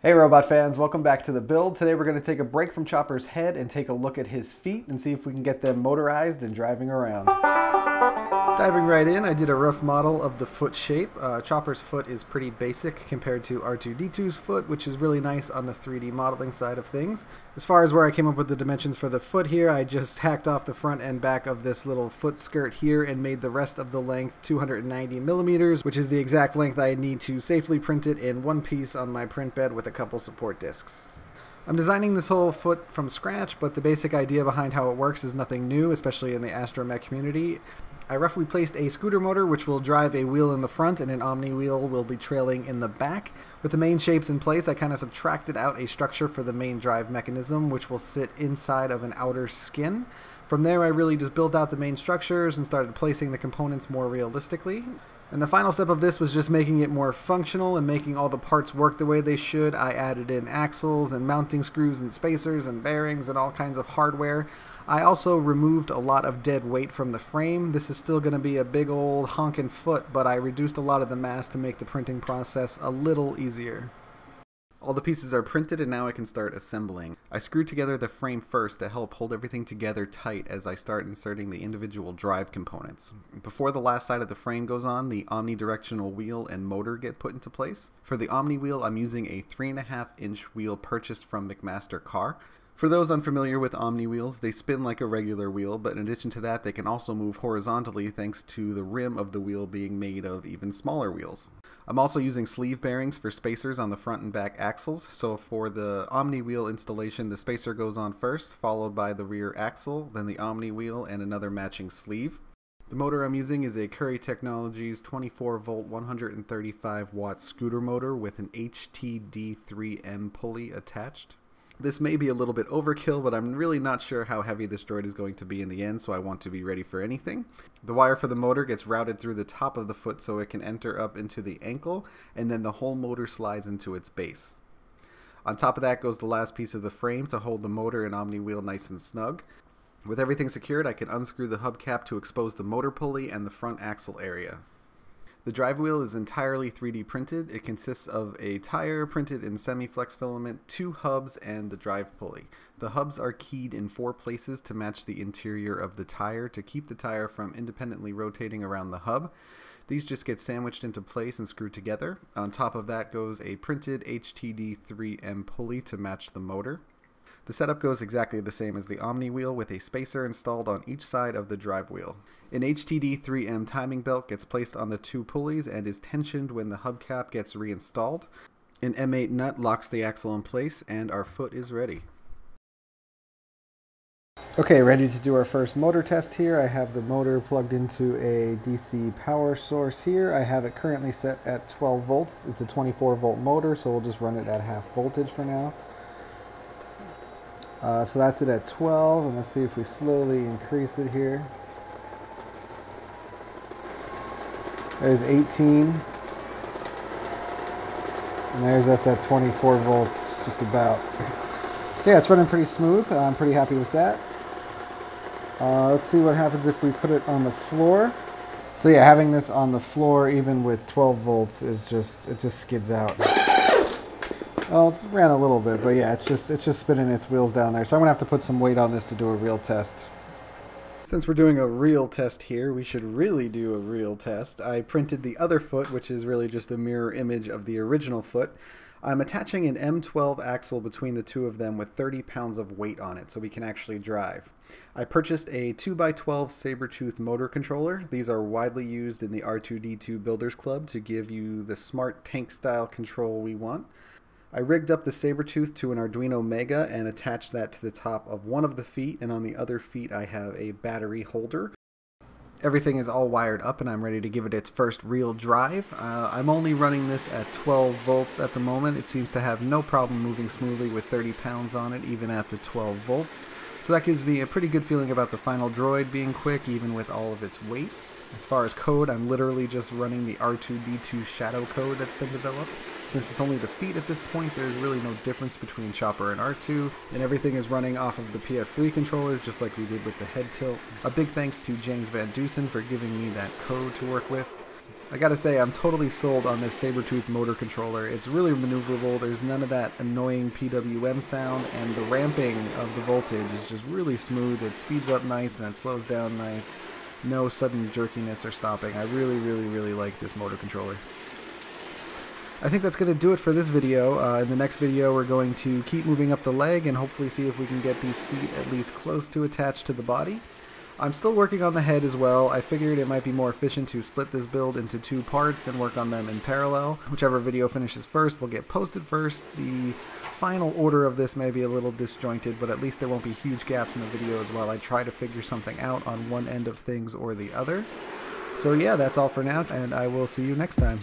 Hey robot fans, welcome back to the build. Today we're going to take a break from Chopper's head and take a look at his feet and see if we can get them motorized and driving around. Diving right in, I did a rough model of the foot shape. Uh, Chopper's foot is pretty basic compared to R2-D2's foot, which is really nice on the 3D modeling side of things. As far as where I came up with the dimensions for the foot here, I just hacked off the front and back of this little foot skirt here and made the rest of the length 290 millimeters, which is the exact length I need to safely print it in one piece on my print bed with a couple support discs. I'm designing this whole foot from scratch, but the basic idea behind how it works is nothing new, especially in the astromech community. I roughly placed a scooter motor which will drive a wheel in the front and an omni wheel will be trailing in the back. With the main shapes in place, I kind of subtracted out a structure for the main drive mechanism which will sit inside of an outer skin. From there, I really just built out the main structures and started placing the components more realistically. And the final step of this was just making it more functional and making all the parts work the way they should. I added in axles and mounting screws and spacers and bearings and all kinds of hardware. I also removed a lot of dead weight from the frame. This is still going to be a big old honking foot, but I reduced a lot of the mass to make the printing process a little easier. All the pieces are printed and now I can start assembling. I screw together the frame first to help hold everything together tight as I start inserting the individual drive components. Before the last side of the frame goes on, the omnidirectional wheel and motor get put into place. For the Omni wheel, I'm using a 3.5 inch wheel purchased from McMaster Carr. For those unfamiliar with Omni wheels, they spin like a regular wheel, but in addition to that, they can also move horizontally thanks to the rim of the wheel being made of even smaller wheels. I'm also using sleeve bearings for spacers on the front and back axles, so for the Omni wheel installation, the spacer goes on first, followed by the rear axle, then the Omni wheel, and another matching sleeve. The motor I'm using is a Currie Technologies 24 volt 135 watt scooter motor with an HTD3M pulley attached. This may be a little bit overkill, but I'm really not sure how heavy this droid is going to be in the end, so I want to be ready for anything. The wire for the motor gets routed through the top of the foot so it can enter up into the ankle, and then the whole motor slides into its base. On top of that goes the last piece of the frame to hold the motor and Omni wheel nice and snug. With everything secured, I can unscrew the hubcap to expose the motor pulley and the front axle area. The drive wheel is entirely 3D printed. It consists of a tire printed in semi-flex filament, two hubs, and the drive pulley. The hubs are keyed in four places to match the interior of the tire to keep the tire from independently rotating around the hub. These just get sandwiched into place and screwed together. On top of that goes a printed HTD3M pulley to match the motor. The setup goes exactly the same as the Omni wheel with a spacer installed on each side of the drive wheel. An HTD3M timing belt gets placed on the two pulleys and is tensioned when the hubcap gets reinstalled. An M8 nut locks the axle in place and our foot is ready. Okay, ready to do our first motor test here. I have the motor plugged into a DC power source here. I have it currently set at 12 volts. It's a 24 volt motor, so we'll just run it at half voltage for now. Uh, so that's it at 12, and let's see if we slowly increase it here. There's 18. And there's us at 24 volts, just about. So yeah, it's running pretty smooth. I'm pretty happy with that. Uh, let's see what happens if we put it on the floor. So yeah, having this on the floor, even with 12 volts, is just, it just skids out. Well, it's ran a little bit, but yeah, it's just it's just spinning its wheels down there. So I'm gonna have to put some weight on this to do a real test. Since we're doing a real test here, we should really do a real test. I printed the other foot, which is really just a mirror image of the original foot. I'm attaching an M12 axle between the two of them with 30 pounds of weight on it so we can actually drive. I purchased a 2x12 Sabertooth motor controller. These are widely used in the R2D2 Builders Club to give you the smart tank style control we want. I rigged up the Sabertooth to an Arduino Mega and attached that to the top of one of the feet, and on the other feet I have a battery holder. Everything is all wired up and I'm ready to give it its first real drive. Uh, I'm only running this at 12 volts at the moment. It seems to have no problem moving smoothly with 30 pounds on it, even at the 12 volts. So that gives me a pretty good feeling about the final droid being quick, even with all of its weight. As far as code, I'm literally just running the R2-D2 shadow code that's been developed. Since it's only the feet at this point, there's really no difference between Chopper and R2, and everything is running off of the PS3 controller, just like we did with the head tilt. A big thanks to James Van Dusen for giving me that code to work with. I gotta say, I'm totally sold on this Sabertooth motor controller. It's really maneuverable, there's none of that annoying PWM sound, and the ramping of the voltage is just really smooth. It speeds up nice and it slows down nice. No sudden jerkiness or stopping. I really, really, really like this motor controller. I think that's going to do it for this video. Uh, in the next video, we're going to keep moving up the leg and hopefully see if we can get these feet at least close to attached to the body. I'm still working on the head as well. I figured it might be more efficient to split this build into two parts and work on them in parallel. Whichever video finishes first will get posted first. The final order of this may be a little disjointed, but at least there won't be huge gaps in the video as well. I try to figure something out on one end of things or the other. So yeah, that's all for now, and I will see you next time.